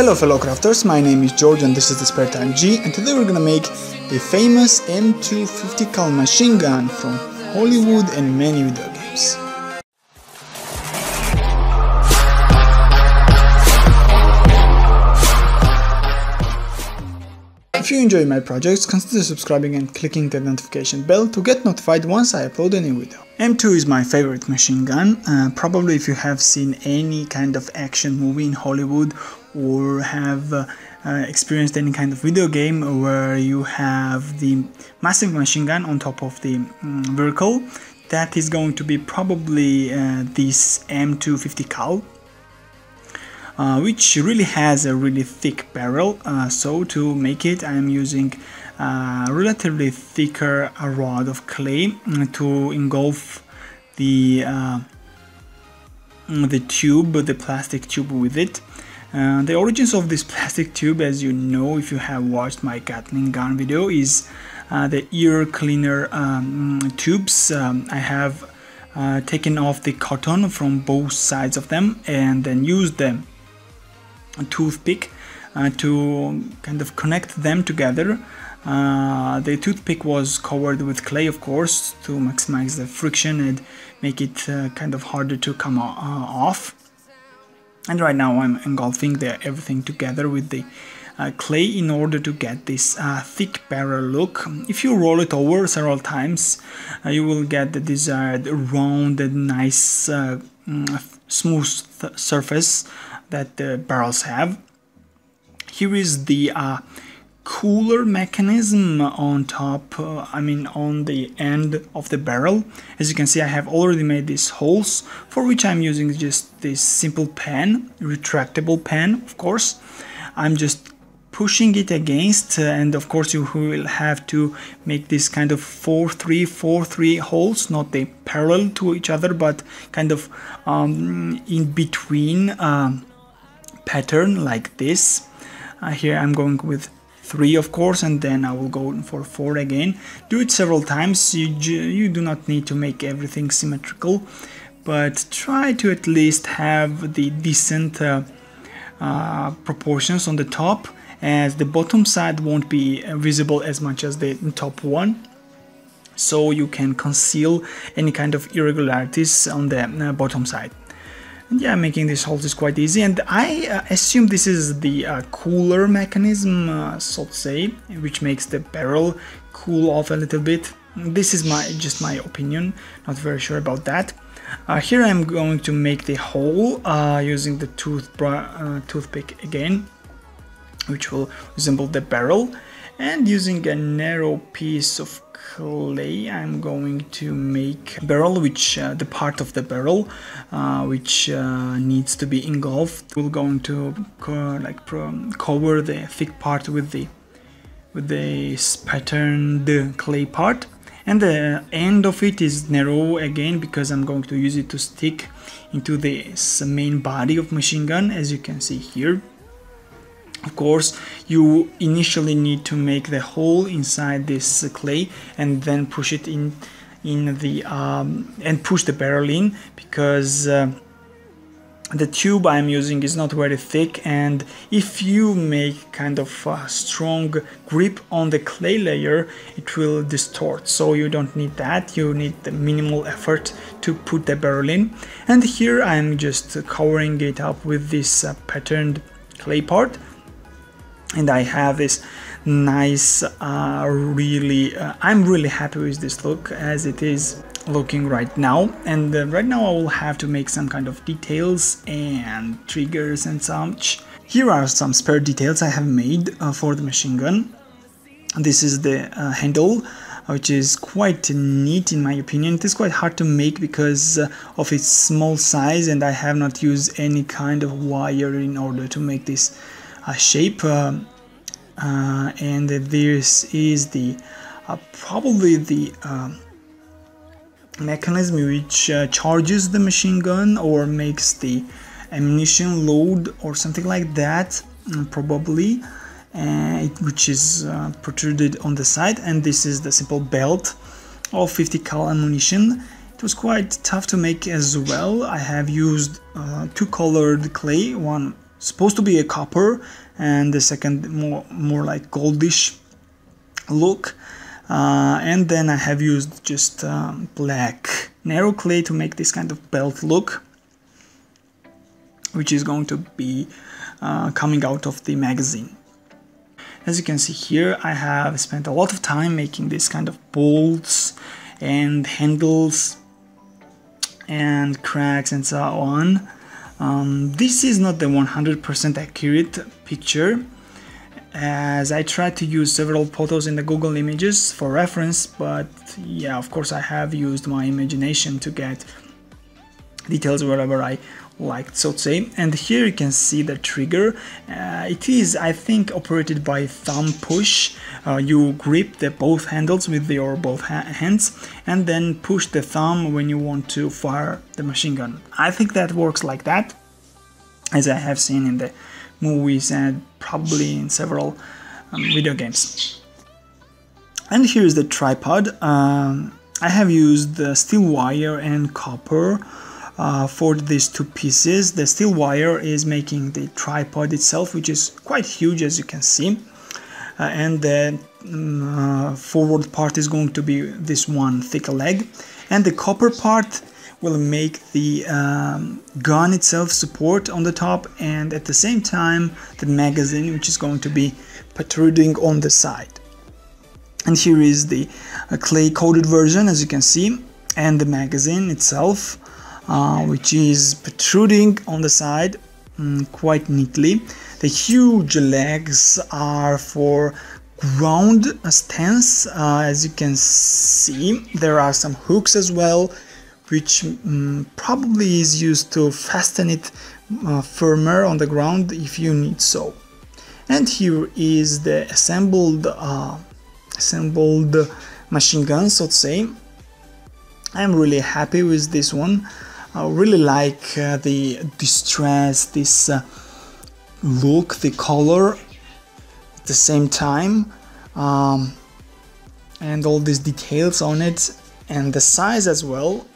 Hello fellow crafters, my name is George and this is the Spare Time G and today we're gonna make a famous M2 50 cal machine gun from Hollywood and many video games. If you enjoy my projects, consider subscribing and clicking the notification bell to get notified once I upload a new video. M2 is my favorite machine gun, uh, probably if you have seen any kind of action movie in Hollywood or have uh, uh, experienced any kind of video game where you have the massive machine gun on top of the um, vehicle, that is going to be probably uh, this M2 50 cal uh, which really has a really thick barrel uh, so to make it I'm using a relatively thicker rod of clay uh, to engulf the uh, the tube the plastic tube with it uh, the origins of this plastic tube as you know if you have watched my Gatling gun video is uh, the ear cleaner um, tubes um, I have taken off the cotton from both sides of them and then used them toothpick uh, to kind of connect them together. Uh, the toothpick was covered with clay, of course, to maximize the friction and make it uh, kind of harder to come uh, off. And right now I'm engulfing the, everything together with the uh, clay in order to get this uh, thick barrel look. If you roll it over several times, you will get the desired rounded, nice, mm, smooth surface that the barrels have. Here is the uh, cooler mechanism on top, uh, I mean on the end of the barrel. As you can see I have already made these holes for which I'm using just this simple pen, retractable pen of course. I'm just pushing it against uh, and of course you will have to make this kind of 4 3 4 3 holes not they parallel to each other but kind of um, in between um, pattern like this uh, here I'm going with three of course and then I will go for four again. Do it several times. You, you do not need to make everything symmetrical but try to at least have the decent uh, uh, proportions on the top as the bottom side won't be visible as much as the top one. So you can conceal any kind of irregularities on the uh, bottom side and yeah, making this holes is quite easy and I uh, assume this is the uh, cooler mechanism, uh, so to say, which makes the barrel cool off a little bit. This is my just my opinion, not very sure about that. Uh, here I'm going to make the hole uh, using the tooth uh, toothpick again, which will resemble the barrel, and using a narrow piece of clay I'm going to make barrel which uh, the part of the barrel uh, which uh, needs to be engulfed. We're going to co like cover the thick part with the with the patterned clay part. And the end of it is narrow again because I'm going to use it to stick into the main body of machine gun as you can see here of course you initially need to make the hole inside this clay and then push it in in the um, and push the barrel in because uh, the tube I'm using is not very thick and if you make kind of a strong grip on the clay layer it will distort. So you don't need that. You need the minimal effort to put the barrel in. And here I'm just covering it up with this uh, patterned clay part and I have this nice uh, really uh, I'm really happy with this look as it is looking right now. And uh, right now I will have to make some kind of details and triggers and such. Here are some spare details I have made uh, for the machine gun. This is the uh, handle which is quite neat in my opinion. It is quite hard to make because uh, of its small size and I have not used any kind of wire in order to make this shape um, uh, and this is the uh, probably the um, mechanism which uh, charges the machine gun or makes the ammunition load or something like that mm, probably uh, which is uh, protruded on the side. And this is the simple belt of 50 cal ammunition. It was quite tough to make as well. I have used uh, two colored clay one supposed to be a copper and the second more more like goldish look. Uh, and then I have used just um, black narrow clay to make this kind of belt look which is going to be uh, coming out of the magazine. As you can see here I have spent a lot of time making this kind of bolts and handles and cracks and so on um, this is not the 100% accurate picture as I tried to use several photos in the Google Images for reference but yeah of course I have used my imagination to get details wherever I liked so to say. And here you can see the trigger. Uh, it is I think operated by thumb push. Uh, you grip the both handles with your both ha hands and then push the thumb when you want to fire the machine gun. I think that works like that as I have seen in the movies and probably in several um, video games. And here's the tripod. Um, I have used steel wire and copper uh, for these two pieces. The steel wire is making the tripod itself, which is quite huge as you can see. Uh, and the um, uh, forward part is going to be this one thick leg. And the copper part will make the um, gun itself support on the top and at the same time the magazine which is going to be protruding on the side and here is the uh, clay coated version as you can see and the magazine itself uh, which is protruding on the side um, quite neatly the huge legs are for ground stance uh, as you can see there are some hooks as well which um, probably is used to fasten it uh, firmer on the ground if you need so. And here is the assembled uh, assembled machine gun, so to say. I'm really happy with this one. I really like uh, the distress, this uh, look, the color at the same time, um, and all these details on it, and the size as well.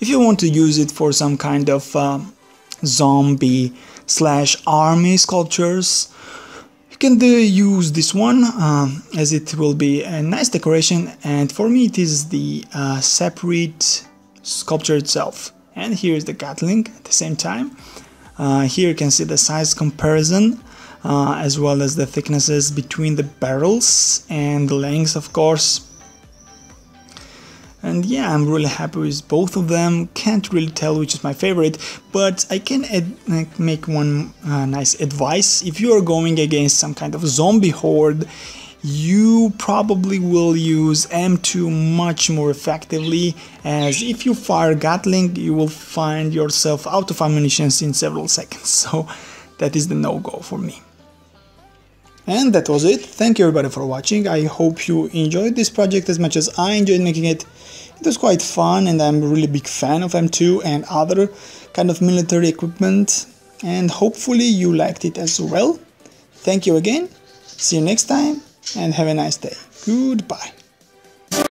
If you want to use it for some kind of uh, zombie slash army sculptures, you can use this one um, as it will be a nice decoration and for me it is the uh, separate sculpture itself. And here is the Gatling at the same time. Uh, here you can see the size comparison uh, as well as the thicknesses between the barrels and the lengths of course. And yeah I'm really happy with both of them. Can't really tell which is my favorite but I can make one uh, nice advice. If you are going against some kind of zombie horde you probably will use M2 much more effectively as if you fire Gatling you will find yourself out of ammunition in several seconds so that is the no-go for me. And that was it. Thank you everybody for watching. I hope you enjoyed this project as much as I enjoyed making it. It was quite fun and I'm a really big fan of M2 and other kind of military equipment and hopefully you liked it as well. Thank you again, see you next time and have a nice day. Goodbye.